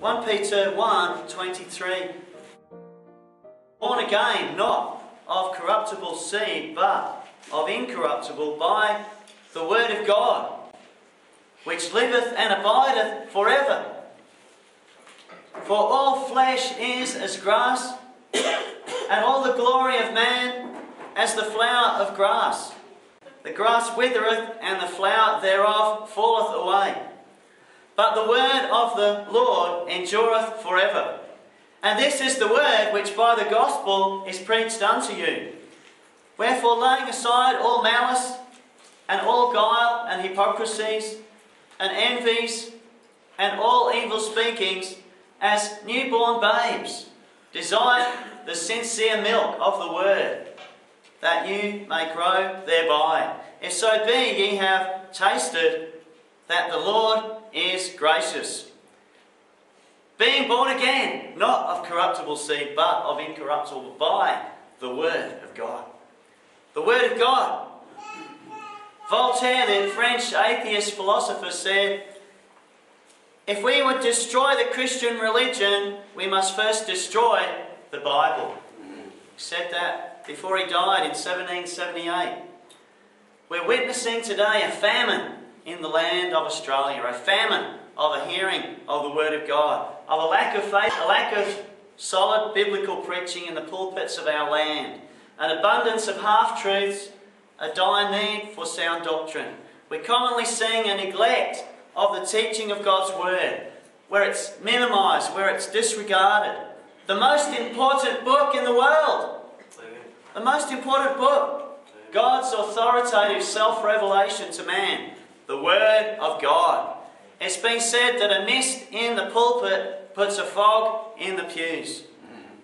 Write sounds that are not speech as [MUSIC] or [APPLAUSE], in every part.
1 Peter 1 23. Born again, not of corruptible seed, but of incorruptible by the word of God, which liveth and abideth forever. For all flesh is as grass, and all the glory of man as the flower of grass. The grass withereth, and the flower thereof falleth away. But the word of the Lord endureth forever. And this is the word which by the gospel is preached unto you. Wherefore, laying aside all malice, and all guile, and hypocrisies, and envies, and all evil speakings, as newborn babes, desire the sincere milk of the word, that you may grow thereby. If so be ye have tasted that the Lord is gracious. Being born again, not of corruptible seed, but of incorruptible, by the Word of God. The Word of God. Voltaire, the French atheist philosopher, said, If we would destroy the Christian religion, we must first destroy the Bible. He said that before he died in 1778. We're witnessing today a famine in the land of Australia, a famine of a hearing of the Word of God, of a lack of faith, a lack of solid biblical preaching in the pulpits of our land, an abundance of half truths, a dire need for sound doctrine. We're commonly seeing a neglect of the teaching of God's Word, where it's minimized, where it's disregarded. The most important book in the world, the most important book, God's authoritative self revelation to man, the Word of God. It's been said that a mist in the pulpit puts a fog in the pews.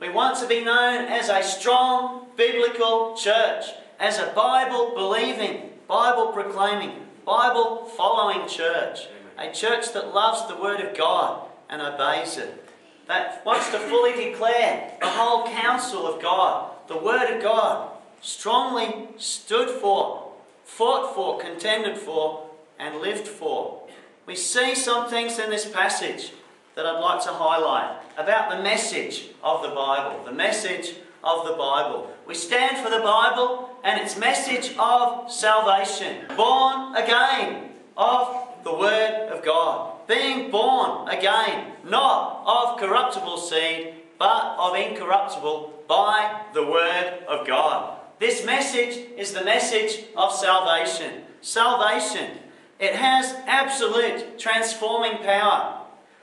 We want to be known as a strong biblical church, as a Bible believing, Bible proclaiming, Bible following church. A church that loves the Word of God and obeys it. That wants to fully declare the whole counsel of God, the Word of God, strongly stood for, fought for, contended for, and lived for. We see some things in this passage that I'd like to highlight about the message of the Bible. The message of the Bible. We stand for the Bible and its message of salvation. Born again of the Word of God. Being born again, not of corruptible seed, but of incorruptible by the Word of God. This message is the message of salvation. Salvation. It has absolute transforming power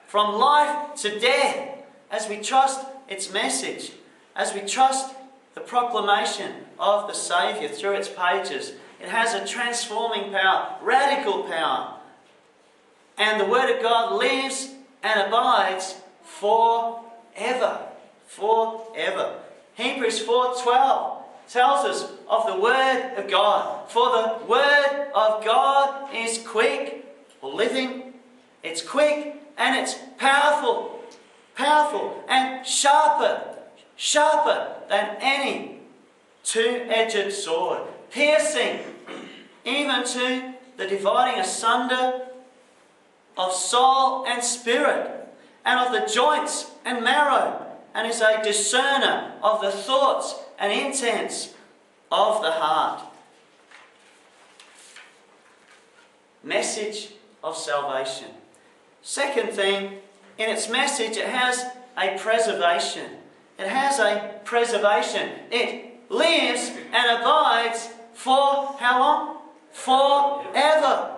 from life to death as we trust its message, as we trust the proclamation of the Saviour through its pages. It has a transforming power, radical power. And the Word of God lives and abides forever. Forever. Hebrews 4.12 tells us of the Word of God. For the Word of God is quick, or living, it's quick, and it's powerful. Powerful and sharper, sharper than any two edged sword, piercing even to the dividing asunder of soul and spirit, and of the joints and marrow, and is a discerner of the thoughts and intents of the heart. Message of salvation. Second thing, in its message, it has a preservation. It has a preservation. It lives and abides for how long? Forever.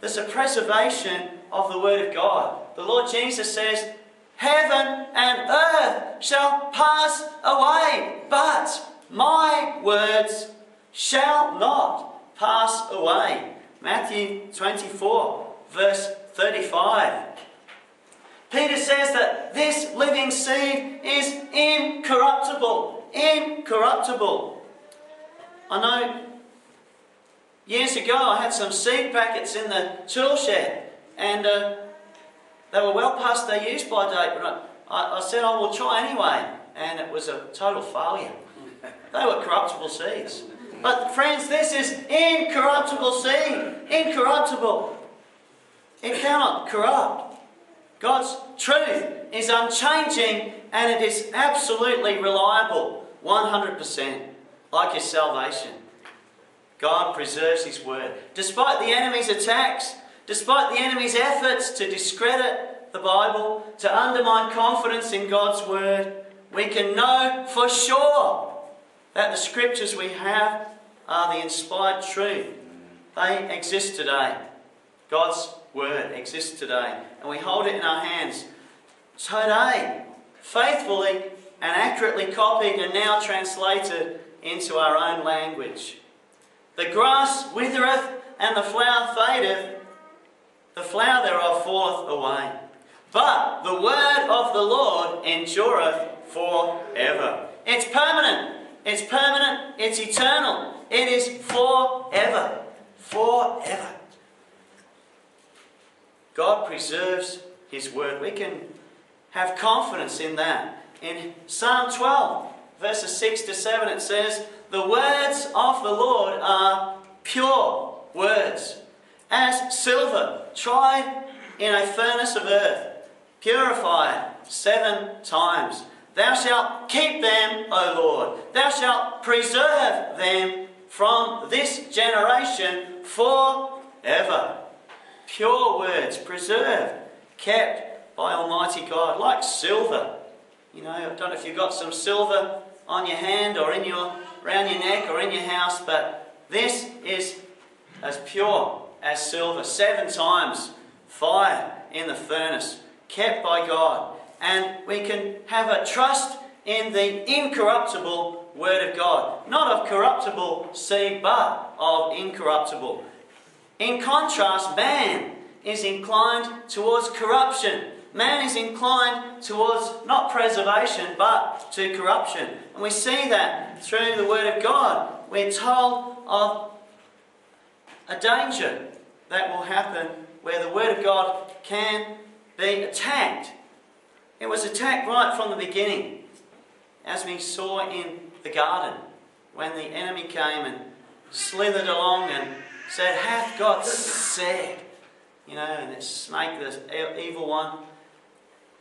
There's a preservation of the Word of God. The Lord Jesus says, Heaven and earth shall pass away, but my words shall not pass away. Matthew 24, verse 35. Peter says that this living seed is incorruptible. Incorruptible. I know years ago I had some seed packets in the tool shed and uh, they were well past their use by date, but I, I said I will try anyway, and it was a total failure. They were corruptible seeds. But friends, this is incorruptible seed. Incorruptible. It cannot corrupt. God's truth is unchanging and it is absolutely reliable 100%, like your salvation. God preserves His word. Despite the enemy's attacks, despite the enemy's efforts to discredit the Bible, to undermine confidence in God's word, we can know for sure that the scriptures we have are the inspired truth. They exist today. God's word exists today, and we hold it in our hands today, faithfully and accurately copied and now translated into our own language. The grass withereth and the flower fadeth, the flower thereof falleth away. But the word of the Lord endureth forever. It's permanent, it's permanent, it's eternal, it is forever. Forever. God preserves His word. We can have confidence in that. In Psalm 12, verses 6 to 7, it says, The words of the Lord are pure words, as silver tried in a furnace of earth, purified seven times. Thou shalt keep them, O Lord. Thou shalt preserve them from this generation forever pure words, preserved, kept by Almighty God, like silver. You know, I don't know if you've got some silver on your hand or in your around your neck or in your house, but this is as pure as silver, seven times fire in the furnace, kept by God. And we can have a trust in the incorruptible Word of God, not of corruptible seed, but of incorruptible. In contrast, man is inclined towards corruption. Man is inclined towards not preservation but to corruption. And we see that through the Word of God. We're told of a danger that will happen where the Word of God can be attacked. It was attacked right from the beginning, as we saw in the garden, when the enemy came and slithered along and said, Hath God said? You know, and it's snake, the evil one.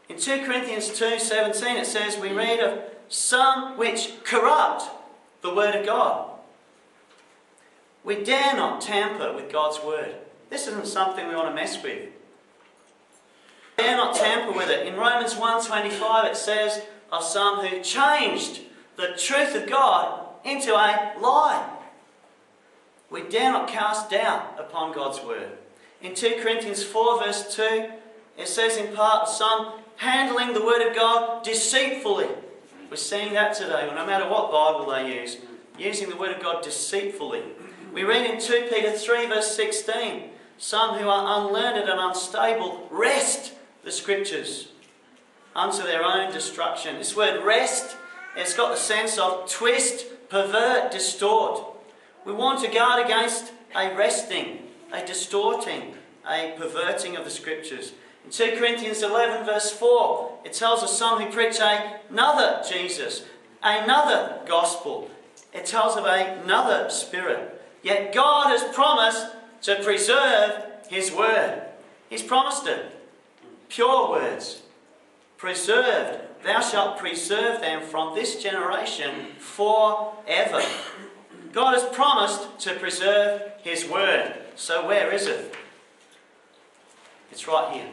In 2 Corinthians 2 17, it says, We read of some which corrupt the word of God. We dare not tamper with God's word. This isn't something we want to mess with. We dare not tamper with it. In Romans 1.25 it says of some who changed the truth of God into a lie. We dare not cast doubt upon God's word. In 2 Corinthians 4, verse 2, it says in part some handling the word of God deceitfully. We're seeing that today, no matter what Bible they use, using the word of God deceitfully. We read in 2 Peter 3, verse 16, some who are unlearned and unstable wrest the scriptures unto their own destruction. This word wrest, it's got the sense of twist, pervert, distort. We want to guard against a wresting, a distorting, a perverting of the scriptures. In 2 Corinthians 11, verse 4, it tells us some who preach another Jesus, another gospel. It tells of another spirit. Yet God has promised to preserve His word. He's promised it. Pure words. Preserved. Thou shalt preserve them from this generation forever. God has promised to preserve His word. So where is it? It's right here.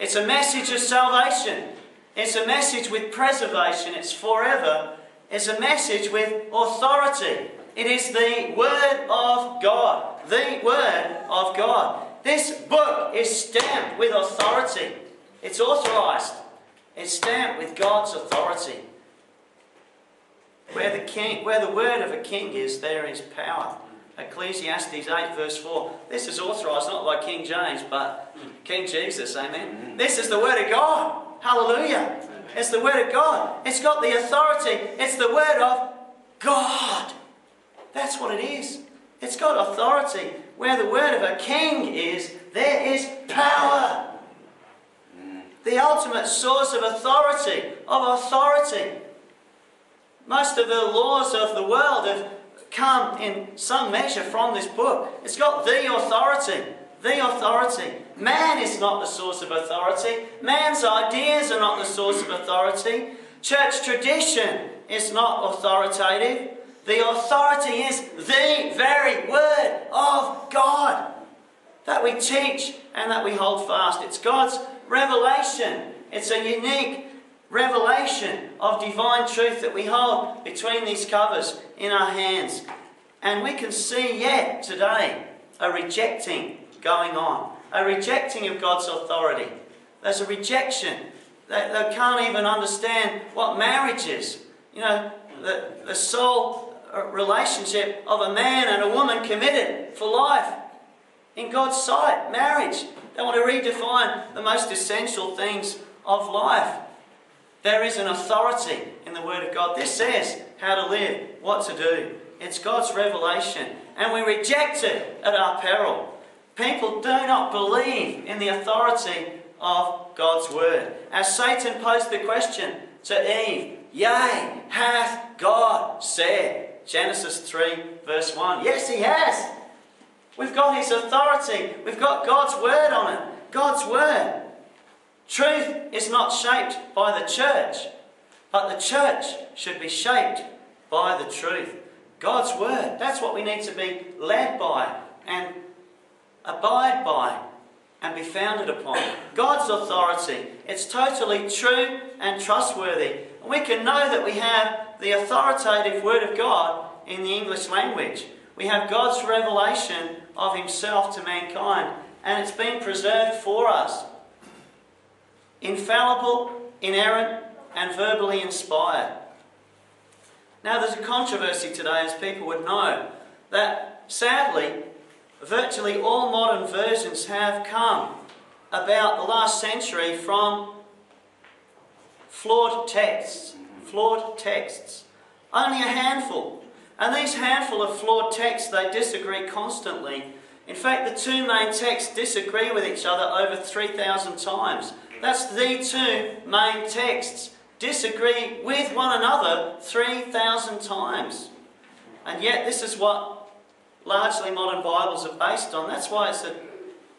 It's a message of salvation. It's a message with preservation. It's forever. It's a message with authority. It is the Word of God. The Word of God. This book is stamped with authority. It's authorized. It's stamped with God's authority. Where the king, where the word of a king is, there is power. Ecclesiastes 8, verse 4. This is authorized not by King James, but King Jesus. Amen. This is the word of God. Hallelujah. It's the word of God. It's got the authority. It's the word of God. That's what it is. It's got authority. Where the word of a king is, there is power. The ultimate source of authority, of authority. Most of the laws of the world have come in some measure from this book. It's got the authority. the authority. Man is not the source of authority. Man's ideas are not the source of authority. Church tradition is not authoritative. The authority is the very Word of God that we teach and that we hold fast. It's God's revelation. It's a unique revelation of divine truth that we hold between these covers in our hands. And we can see yet today a rejecting going on, a rejecting of God's authority. There's a rejection. They, they can't even understand what marriage is. You know, the, the relationship of a man and a woman committed for life in God's sight, marriage. They want to redefine the most essential things of life. There is an authority in the Word of God. This says how to live, what to do. It's God's revelation, and we reject it at our peril. People do not believe in the authority of God's Word. As Satan posed the question to Eve, Yea, hath God said? Genesis 3, verse 1. Yes, He has. We've got His authority. We've got God's Word on it. God's Word. Truth is not shaped by the church, but the church should be shaped by the truth. God's Word. That's what we need to be led by and abide by and be founded upon. God's authority. It's totally true and trustworthy. We can know that we have the authoritative Word of God in the English language. We have God's revelation of Himself to mankind, and it's been preserved for us. Infallible, inerrant, and verbally inspired. Now, there's a controversy today, as people would know, that sadly, virtually all modern versions have come about the last century from flawed texts. Flawed texts. Only a handful. And these handful of flawed texts, they disagree constantly. In fact, the two main texts disagree with each other over 3,000 times. That's the two main texts disagree with one another 3,000 times. And yet, this is what largely modern Bibles are based on. That's why it's that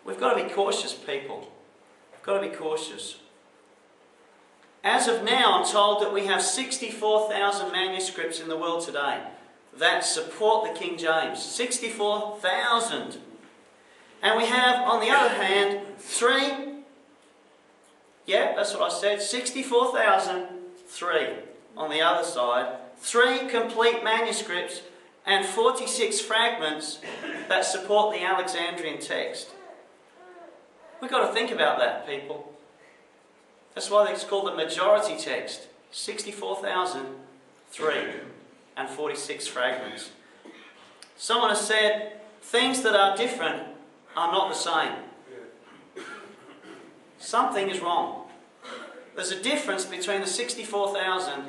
we've got to be cautious, people. We've got to be cautious. As of now, I'm told that we have 64,000 manuscripts in the world today that support the King James. 64,000. And we have, on the other hand, three yeah, that's what I said. 64,003 on the other side. Three complete manuscripts and 46 fragments that support the Alexandrian text. We've got to think about that, people. That's why it's called the majority text. 64,003 and 46 fragments. Someone has said, things that are different are not the same. Something is wrong. There's a difference between the 64,000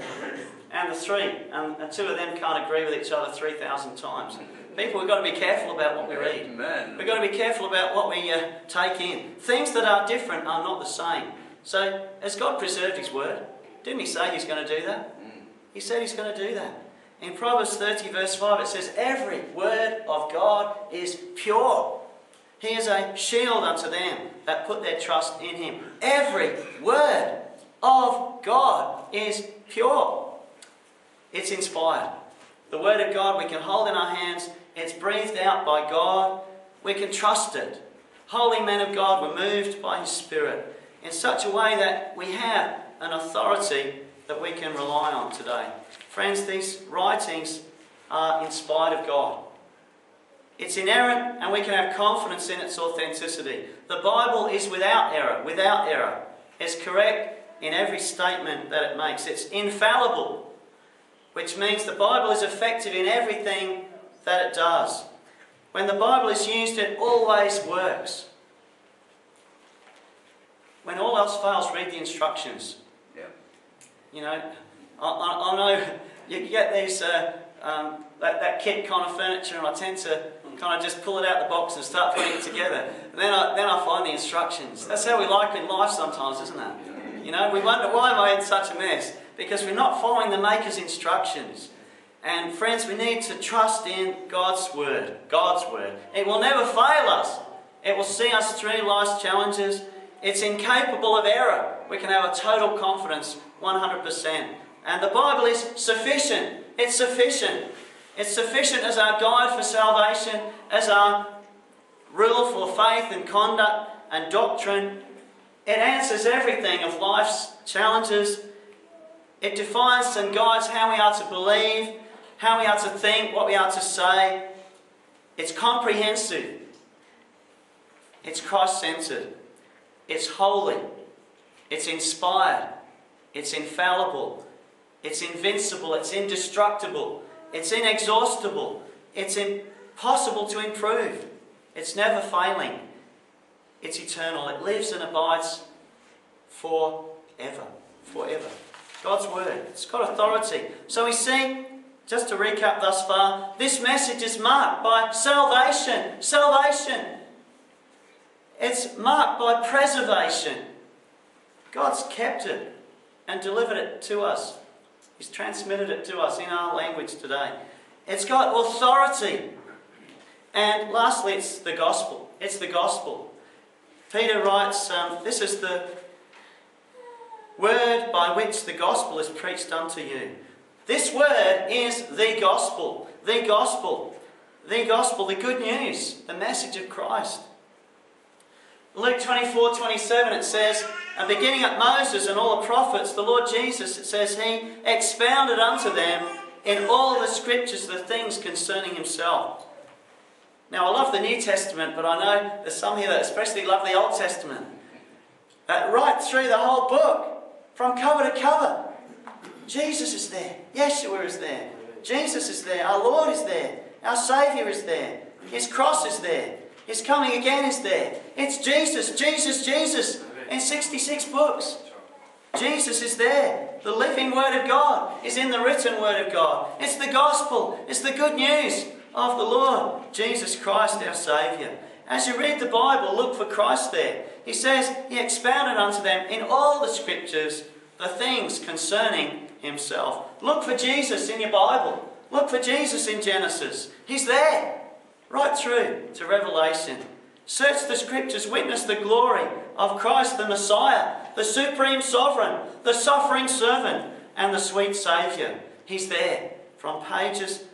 and the three, and the two of them can't agree with each other 3,000 times. People, we've got to be careful about what we read. Amen. We've got to be careful about what we uh, take in. Things that are different are not the same. So, has God preserved His word? Didn't He say He's going to do that? Mm. He said He's going to do that. In Proverbs 30, verse 5, it says, Every word of God is pure. He is a shield unto them that put their trust in him. Every word of God is pure. It's inspired. The word of God we can hold in our hands. It's breathed out by God. We can trust it. Holy men of God were moved by His Spirit in such a way that we have an authority that we can rely on today. Friends, these writings are inspired of God. It's inerrant and we can have confidence in its authenticity. The Bible is without error, without error. It's correct in every statement that it makes. It's infallible, which means the Bible is effective in everything that it does. When the Bible is used, it always works. When all else fails, read the instructions. Yeah. You know, I, I, I know [LAUGHS] you get these uh, um, that, that kit kind of furniture, and I tend to kind of just pull it out the box and start putting it together. And then I, then I find the instructions. That's how we like in life sometimes, isn't it? You know, we wonder why am I in such a mess? Because we're not following the Maker's instructions. And friends, we need to trust in God's Word. God's Word. It will never fail us. It will see us through life's challenges. It's incapable of error. We can have a total confidence, 100%. And the Bible is sufficient. It's sufficient. It's sufficient as our guide for salvation, as our rule for faith and conduct and doctrine. It answers everything of life's challenges. It defines and guides how we are to believe, how we are to think, what we are to say. It's comprehensive. It's Christ centered. It's holy. It's inspired. It's infallible. It's invincible. It's indestructible. It's inexhaustible. It's impossible to improve. It's never failing. It's eternal. It lives and abides forever. Forever. God's Word. It's got authority. So we see, just to recap thus far, this message is marked by salvation. Salvation. It's marked by preservation. God's kept it and delivered it to us. He's transmitted it to us in our language today. It's got authority. And lastly, it's the gospel. It's the gospel. Peter writes, um, This is the word by which the gospel is preached unto you. This word is the gospel. The gospel. The gospel, the good news, the message of Christ. Luke 24 27, it says, And beginning at Moses and all the prophets, the Lord Jesus, it says, He expounded unto them in all the scriptures the things concerning Himself. Now, I love the New Testament, but I know there's some here that especially love the Old Testament. Uh, right through the whole book, from cover to cover. Jesus is there. Yeshua is there. Jesus is there. Our Lord is there. Our Saviour is there. His cross is there. His coming again is there. It's Jesus, Jesus, Jesus in 66 books. Jesus is there. The living Word of God is in the written Word of God. It's the gospel. It's the good news of the Lord Jesus Christ, our Saviour. As you read the Bible, look for Christ there. He says he expounded unto them in all the scriptures the things concerning himself. Look for Jesus in your Bible. Look for Jesus in Genesis. He's there, right through to Revelation. Search the scriptures, witness the glory of Christ the Messiah, the supreme sovereign, the suffering servant, and the sweet Saviour. He's there from pages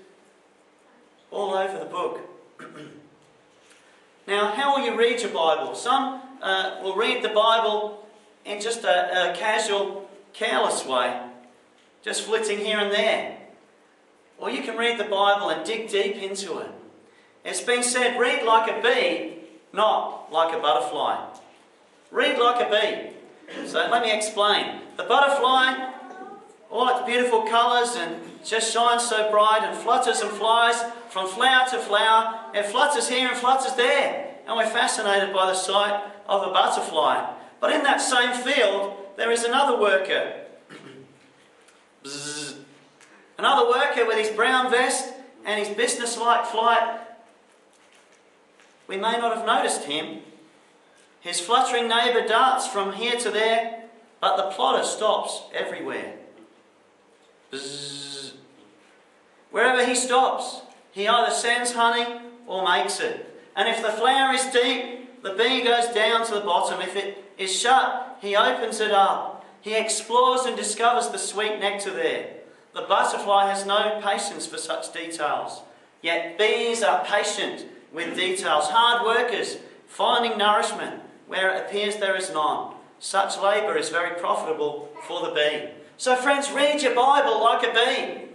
all over the book. [CLEARS THROAT] now, how will you read your Bible? Some uh, will read the Bible in just a, a casual, careless way, just flitting here and there. Or you can read the Bible and dig deep into it. It's been said, read like a bee, not like a butterfly. Read like a bee. So let me explain. The butterfly, all its beautiful colours and just shines so bright and flutters and flies from flower to flower. It flutters here and flutters there. And we're fascinated by the sight of a butterfly. But in that same field, there is another worker. another worker with his brown vest and his business-like flight. We may not have noticed him. His fluttering neighbour darts from here to there, but the plotter stops everywhere. Bzzz. Wherever he stops, he either sends honey or makes it. And if the flower is deep, the bee goes down to the bottom. If it is shut, he opens it up. He explores and discovers the sweet nectar there. The butterfly has no patience for such details. Yet bees are patient with details, hard workers, finding nourishment where it appears there is none. Such labour is very profitable for the bee. So, friends, read your Bible like a bee.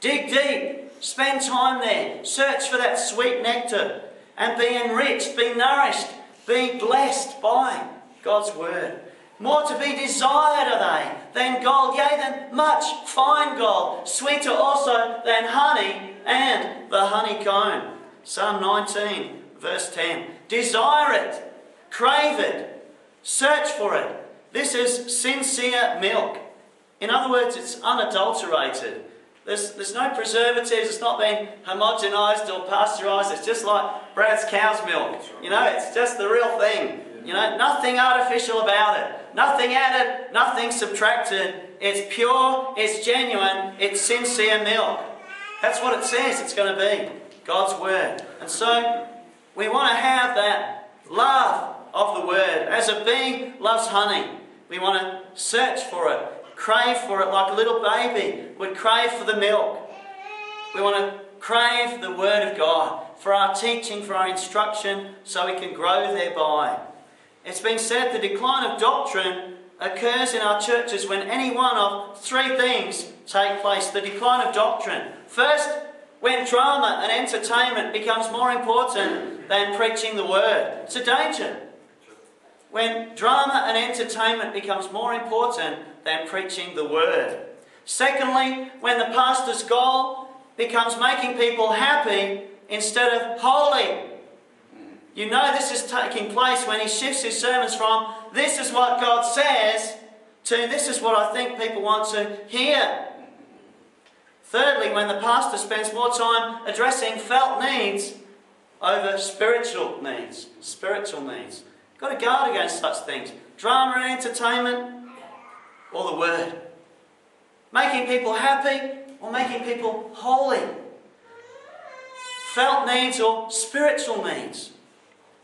Dig deep. Spend time there. Search for that sweet nectar and be enriched, be nourished, be blessed by God's Word. More to be desired are they than gold, yea, than much fine gold, sweeter also than honey and the honeycomb. Psalm 19, verse 10. Desire it, crave it, search for it. This is sincere milk. In other words, it's unadulterated. There's, there's no preservatives, it's not been homogenized or pasteurized. It's just like Brad's cow's milk. You know, it's just the real thing. You know, nothing artificial about it. Nothing added, nothing subtracted. It's pure, it's genuine, it's sincere milk. That's what it says it's going to be. God's Word. And so, we want to have that love of the word. As a bee loves honey, we want to search for it, crave for it like a little baby would crave for the milk. We want to crave the word of God for our teaching, for our instruction, so we can grow thereby. It's been said the decline of doctrine occurs in our churches when any one of three things take place. The decline of doctrine. First, when drama and entertainment becomes more important than preaching the word. It's a danger. When drama and entertainment becomes more important than preaching the word. Secondly, when the pastor's goal becomes making people happy instead of holy. You know this is taking place when he shifts his sermons from this is what God says to this is what I think people want to hear. Thirdly, when the pastor spends more time addressing felt needs over spiritual needs. Spiritual needs. Got to guard against such things. Drama and entertainment or the word. Making people happy or making people holy. Felt needs or spiritual needs.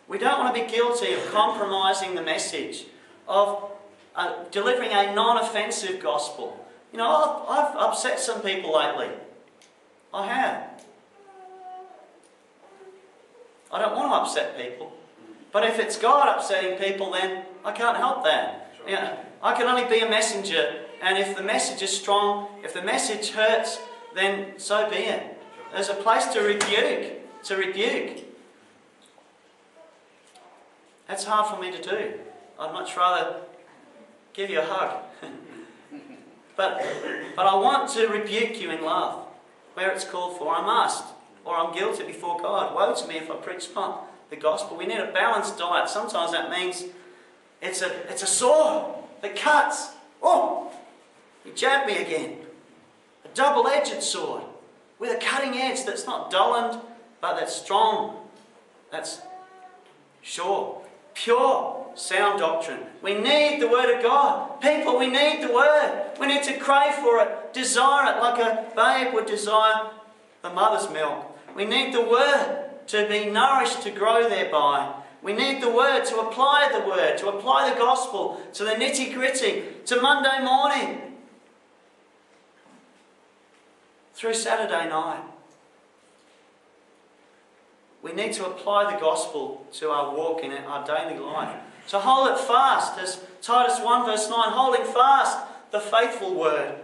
We don't want to be guilty of compromising the message, of uh, delivering a non offensive gospel. You know, I've, I've upset some people lately. I have. I don't want to upset people. But if it's God upsetting people, then I can't help that. You know, I can only be a messenger, and if the message is strong, if the message hurts, then so be it. There's a place to rebuke, to rebuke. That's hard for me to do. I'd much rather give you a hug. [LAUGHS] but, but I want to rebuke you in love. Where it's called for, I must. Or I'm guilty before God. Woe to me if I preach not the gospel. We need a balanced diet. Sometimes that means it's a, it's a sword that cuts. Oh, he jabbed me again. A double edged sword with a cutting edge that's not dulled, but that's strong, that's sure pure, sound doctrine. We need the Word of God. People, we need the Word. We need to crave for it, desire it like a babe would desire the mother's milk. We need the Word to be nourished, to grow thereby. We need the Word to apply the Word, to apply the gospel to the nitty gritty, to Monday morning, through Saturday night. We need to apply the gospel to our walk in our daily life. To hold it fast, as Titus 1 verse 9, holding fast the faithful word,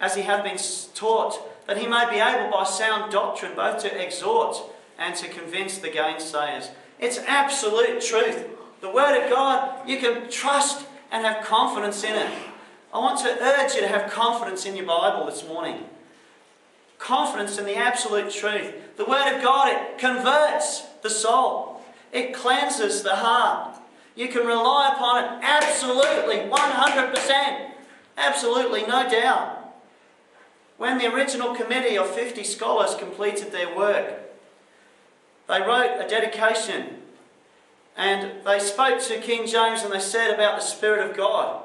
as he hath been taught, that he may be able by sound doctrine both to exhort and to convince the gainsayers. It's absolute truth. The Word of God, you can trust and have confidence in it. I want to urge you to have confidence in your Bible this morning confidence in the absolute truth. The Word of God, it converts the soul, it cleanses the heart. You can rely upon it absolutely, 100%. Absolutely, no doubt. When the original committee of 50 scholars completed their work, they wrote a dedication and they spoke to King James and they said about the Spirit of God.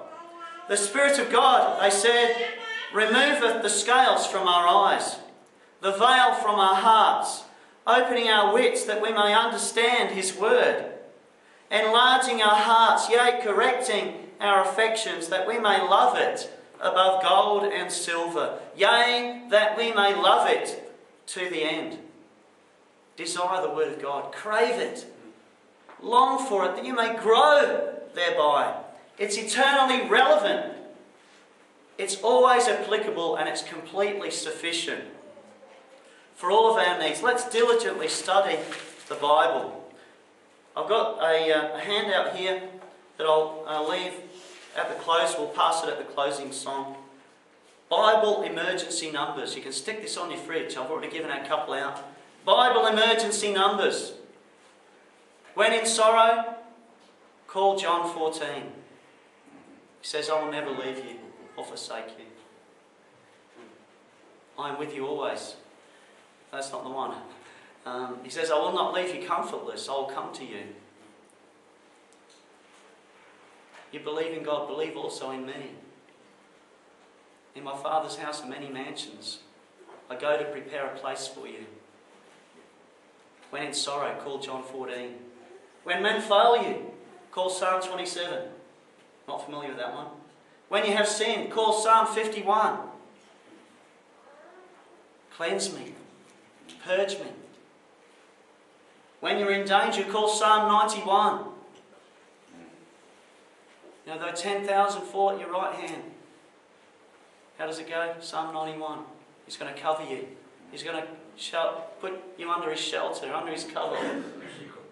The Spirit of God, they said, removeth the scales from our eyes the veil from our hearts, opening our wits that we may understand His word, enlarging our hearts, yea, correcting our affections that we may love it above gold and silver, yea, that we may love it to the end. Desire the word of God, crave it, long for it, that you may grow thereby. It's eternally relevant. It's always applicable and it's completely sufficient for all of our needs. Let's diligently study the Bible. I've got a, uh, a handout here that I'll uh, leave at the close. We'll pass it at the closing song. Bible emergency numbers. You can stick this on your fridge. I've already given a couple out. Bible emergency numbers. When in sorrow, call John 14. He says, I will never leave you or forsake you. I am with you always that's not the one. Um, he says, I will not leave you comfortless, I will come to you. You believe in God, believe also in me. In my Father's house are many mansions. I go to prepare a place for you. When in sorrow, call John 14. When men fail you, call Psalm 27. Not familiar with that one. When you have sinned, call Psalm 51. Cleanse me, purge me. When you're in danger, call Psalm 91. You know, though 10,000 fall at your right hand, how does it go? Psalm 91. He's going to cover you. He's going to put you under his shelter, under his cover.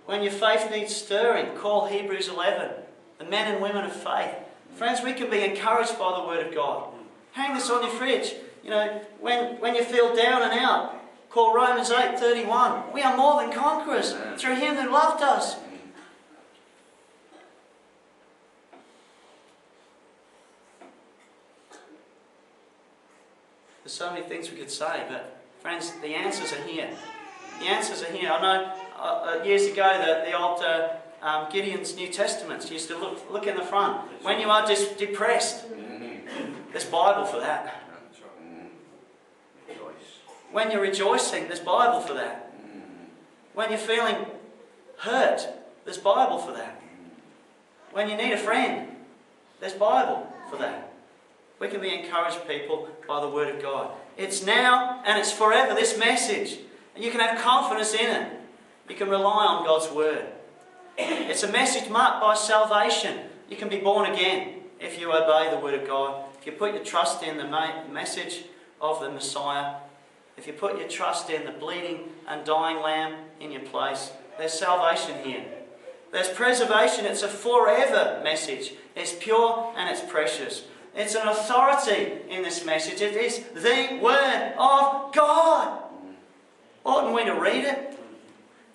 When your faith needs stirring, call Hebrews 11. The men and women of faith. Friends, we can be encouraged by the Word of God. Hang this on your fridge. You know, when, when you feel down and out, call Romans 8.31. We are more than conquerors through Him who loved us. There's so many things we could say, but friends, the answers are here. The answers are here. I know uh, uh, years ago the, the old uh, um, Gideon's New Testaments used to look, look in the front. When you are just depressed, there's Bible for that. When you're rejoicing, there's Bible for that. When you're feeling hurt, there's Bible for that. When you need a friend, there's Bible for that. We can be encouraged people by the Word of God. It's now and it's forever, this message. And you can have confidence in it. You can rely on God's Word. It's a message marked by salvation. You can be born again if you obey the Word of God. If you put your trust in the message of the Messiah, if you put your trust in the bleeding and dying Lamb in your place, there's salvation here. There's preservation. It's a forever message. It's pure and it's precious. It's an authority in this message. It is the Word of God. Oughtn't we to read it?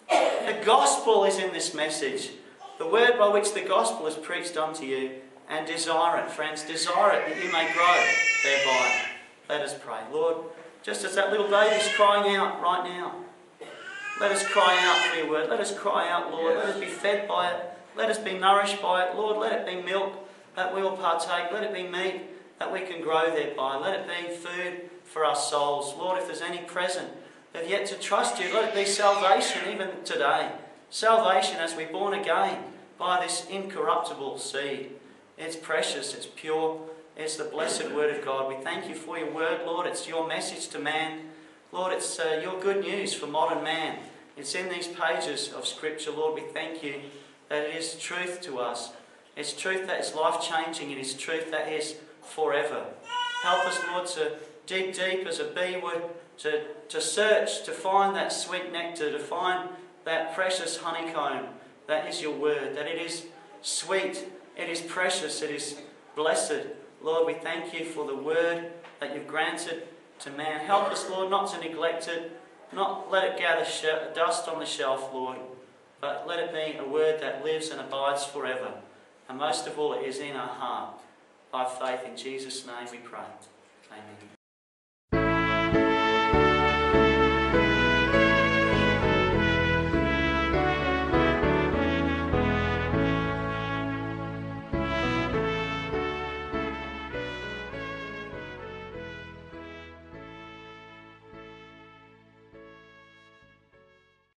The gospel is in this message. The word by which the gospel is preached unto you. And desire it, friends. Desire it that you may grow thereby. Let us pray. Lord, just as that little baby's crying out right now, let us cry out for your word. Let us cry out, Lord. Let us be fed by it. Let us be nourished by it. Lord, let it be milk that we will partake. Let it be meat that we can grow thereby. Let it be food for our souls. Lord, if there's any present have yet to trust you, let it be salvation even today. Salvation as we're born again by this incorruptible seed. It's precious, it's pure, it's the blessed word of God. We thank you for your word, Lord. It's your message to man. Lord, it's uh, your good news for modern man. It's in these pages of Scripture, Lord. We thank you that it is truth to us. It's truth that is life changing. It is truth that is forever. Help us, Lord, to dig deep as a bee would, to, to search, to find that sweet nectar, to find that precious honeycomb. That is your word, that it is sweet, it is precious, it is blessed. Lord, we thank you for the word that you've granted to man. Help us, Lord, not to neglect it, not let it gather dust on the shelf, Lord, but let it be a word that lives and abides forever. And most of all, it is in our heart. By faith in Jesus' name we pray.